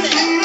Listen.